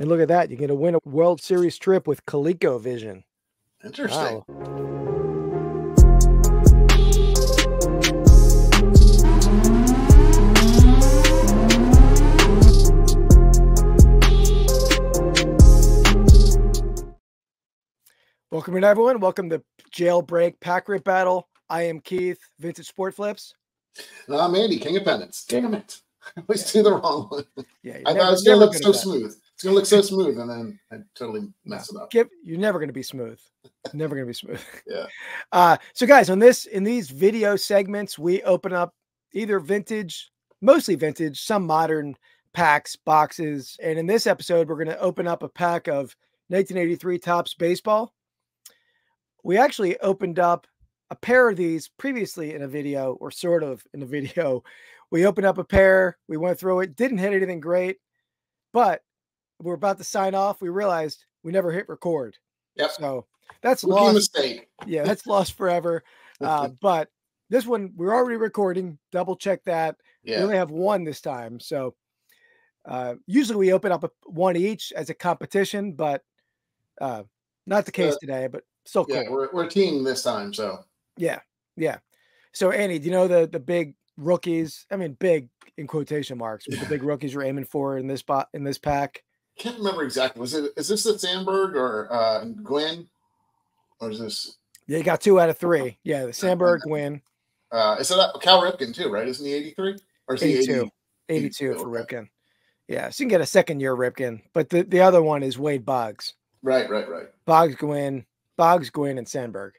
And look at that. You're going to win a World Series trip with ColecoVision. Interesting. Wow. Welcome in, everyone. Welcome to Jailbreak Pack Rip Battle. I am Keith, Vintage Sport Flips. And I'm Andy, King of Pennants. Damn it. I always do the wrong one. Yeah, I thought it was going to look so smooth. It's going to look so smooth, and then I totally mess it up. Give, you're never going to be smooth. Never going to be smooth. Yeah. Uh, so guys, on this in these video segments, we open up either vintage, mostly vintage, some modern packs, boxes, and in this episode, we're going to open up a pack of 1983 Topps baseball. We actually opened up a pair of these previously in a video, or sort of in a video. We opened up a pair, we went through it, didn't hit anything great, but we're about to sign off. We realized we never hit record. Yep. So that's Rookie lost. mistake. Yeah, that's lost forever. Uh, but this one we're already recording. Double check that. Yeah. We only have one this time. So uh, usually we open up a, one each as a competition, but uh, not the case today. But still cool. Yeah. We're, we're a team this time. So Yeah, yeah. So Annie, do you know the the big rookies? I mean, big in quotation marks, but the big rookies you're aiming for in this bot in this pack. Can't remember exactly. Was it, is this the Sandberg or uh, Gwynn? Or is this, Yeah, you got two out of three. Yeah, the Sandberg Gwynn, uh, is it uh, Cal Ripken too, right? Isn't he 83? Or is he 82. 80? 82 82, for okay. Ripken. Yeah, so you can get a second year Ripken, but the, the other one is Wade Boggs. Right, right, right. Boggs, Gwynn, Boggs, Gwynn, and Sandberg.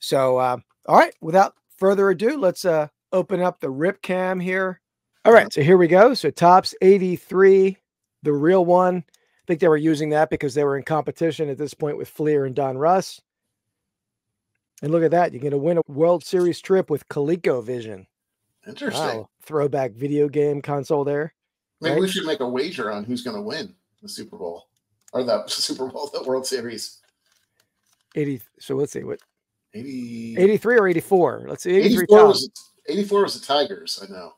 So, uh, all right, without further ado, let's uh, open up the rip cam here. All right, so here we go. So, Topps 83, the real one. I think they were using that because they were in competition at this point with Fleer and Donruss. And look at that. You're going to win a World Series trip with ColecoVision. Interesting. Wow. Throwback video game console there. Maybe right? we should make a wager on who's going to win the Super Bowl or the Super Bowl, the World Series. 80. So, let's see what 80, 83 or 84. Let's see. 83 84 was 84 was the Tigers. I know,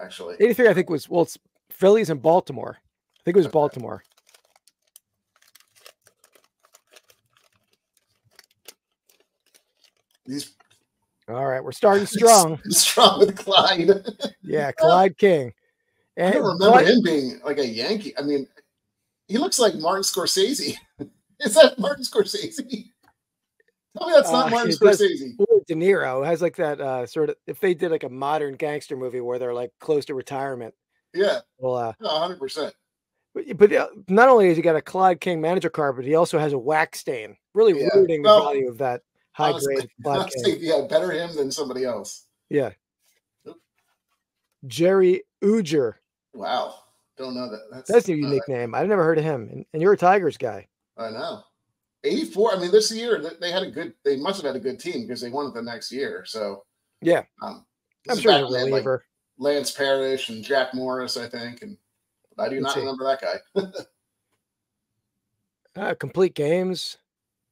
actually. 83, I think was well, it's Phillies and Baltimore. I think it was Okay. Baltimore. All right, we're starting strong. strong with Clyde. Yeah, Clyde King. I And don't remember Clyde- him being like a Yankee. I mean, he looks like Martin Scorsese. Is that Martin Scorsese? Tell me that's Uh, not Martin Scorsese. De Niro has like that uh, sort of. If they did like a modern gangster movie where they're like close to retirement, Yeah, well, uh, 100%. but, but uh, not only has he got a Clyde King manager card, but he also has a wax stain, really Yeah. ruining the value of that high Honestly, grade honestly, King. yeah, better him than somebody else. Yeah. Oop. Jerry Ujdur. Wow. Don't know that. That's, That's a unique name. I've never heard of him. And, and you're a Tigers guy. I know. 84. I mean, this year they- they had a good, they must have had a good team because they won it the next year. So, Yeah. um, I'm sure he's a had, like, reliever. Lance Parrish and Jack Morris, I think. And I do Let's not see. remember that guy. Uh, complete games.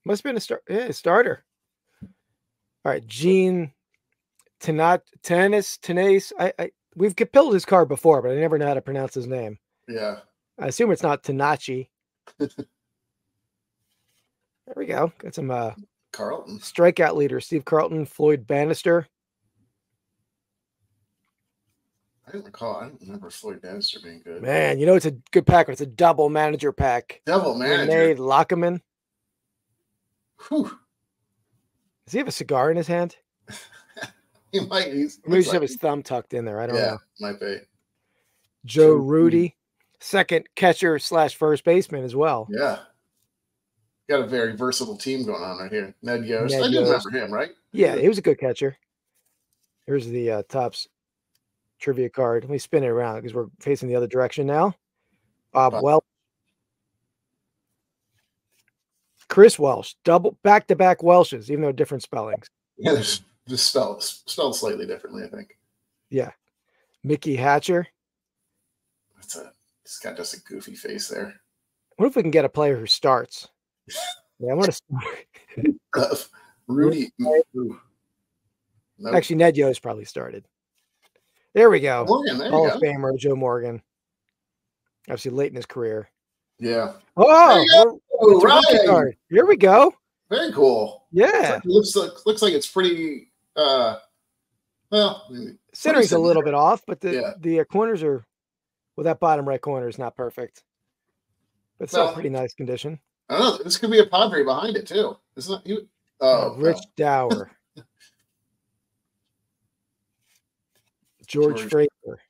Must have been a start. Yeah, a starter. All right, Gene Tenat Tennis Tenace. I, I we've pilled his card before, but I never know how to pronounce his name. yeah. I assume it's not Tenachi. there we go. Got some uh, Carlton. strikeout leader, Steve Carlton, Floyd Bannister. I don't recall. I don't remember Floyd Bannister being good. Man, you know it's a good pack. It's a double manager pack. Rene manager. Lachemann. Whew. Does he have a cigar in his hand? He might. He's, Maybe he just have his thumb tucked in there. I don't yeah, know. might be. Joe Rudi. Second catcher slash first baseman as well. Yeah. Got a very versatile team going on right here. Ned Yost. Ned I do Yost. remember him, right? Yeah, he was a good catcher. Here's the uh, Topps trivia card. Let me spin it around because we're facing the other direction now. Bob Bob. Welch. Chris Welsh, double back to back Welshes, even though different spellings. Yeah, there's just spelled spelled slightly differently, I think. Yeah. Mickey Hatcher. That's a he's got just a goofy face there. What if we can get a player who starts? Yeah, I want to start. Uh, Rudi. Nope. Actually, Ned Yost probably started. There we go. Morgan, there Hall of. Famer Joe Morgan. Obviously, late in his career. Yeah. Oh, go. we're- it's a rookie Ryne. card. Here we go. Very cool. Yeah. Looks like looks like it's pretty. uh Well, Centering's a little bit off, but the Yeah. the uh, corners are well, that bottom right corner is not perfect. But still Well, pretty nice condition. I don't know. This could be a Padre behind it too. Isn't it? You, oh, Rich well, Dauer. George George. Frazier.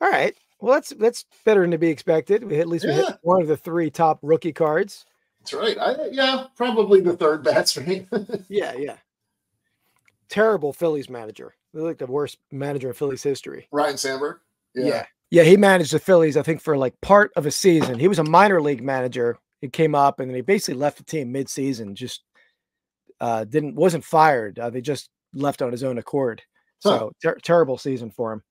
All right. Well, that's that's better than to be expected. We at least we hit one of the three top rookie cards. that's right. I, yeah, probably the third best for me. Yeah, yeah. Terrible Phillies manager. They're like the worst manager in Phillies history. Ryne Sandberg. Yeah. yeah. he managed the Phillies, I think, for like part of a season. He was a minor league manager. He came up and then he basically left the team mid-season. Just uh didn't wasn't fired. Uh, they just left on his own accord. Huh. So ter- terrible season for him.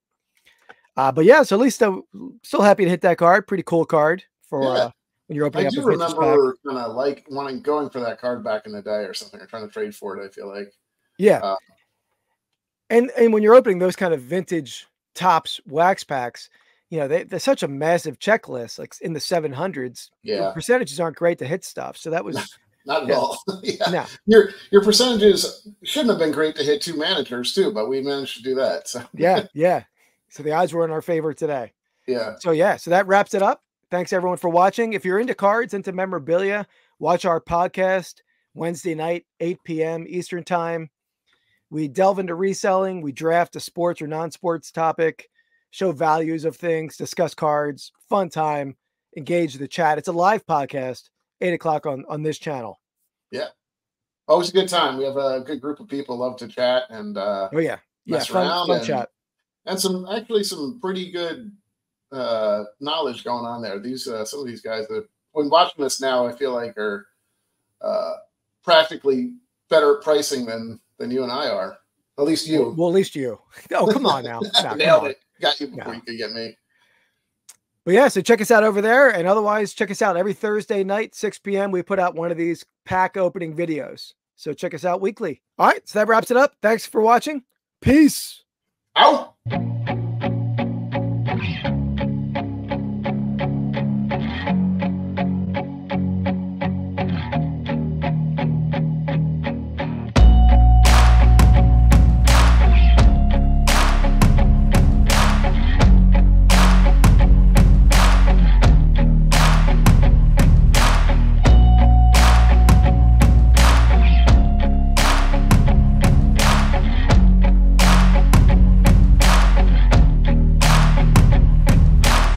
Uh, but yeah, so at least uh, still happy to hit that card. Pretty cool card for Yeah. uh, when you're opening I up do vintage pack. remember kind of like wanting going for that card back in the day or something, or trying to trade for it. I feel like. Yeah. Uh, and and when you're opening those kind of vintage Topps wax packs, you know, they, they're such a massive checklist, like in the 700s. Yeah, percentages aren't great to hit stuff. So that was not at Yeah. all. yeah, no, your your percentages shouldn't have been great to hit two managers too, but we managed to do that. So yeah, yeah. So the odds were in our favor today. yeah, So yeah, so that wraps it up. Thanks everyone for watching. If you're into cards, into memorabilia, watch our podcast Wednesday night, 8 p.m. Eastern time. We delve into reselling, we draft a sports or non-sports topic, show values of things, discuss cards, fun time, engage the chat. It's a live podcast, eight o'clock on on this channel. Yeah. Always a good time. We have a good group of people love to chat and uh Oh yeah, yeah, fun, fun and- chat. And some actually some pretty good uh knowledge going on there. These uh, some of these guys that when watching this now, I feel like are uh practically better at pricing than than you and I are. At least you. Well, at least you. Oh, come on now. No, Nailed on. it. Got you before No. you could get me. But yeah, so check us out over there. And otherwise, check us out every Thursday night, 6 p.m. We put out one of these pack opening videos. So check us out weekly. All right. So that wraps it up. Thanks for watching. Peace. Out.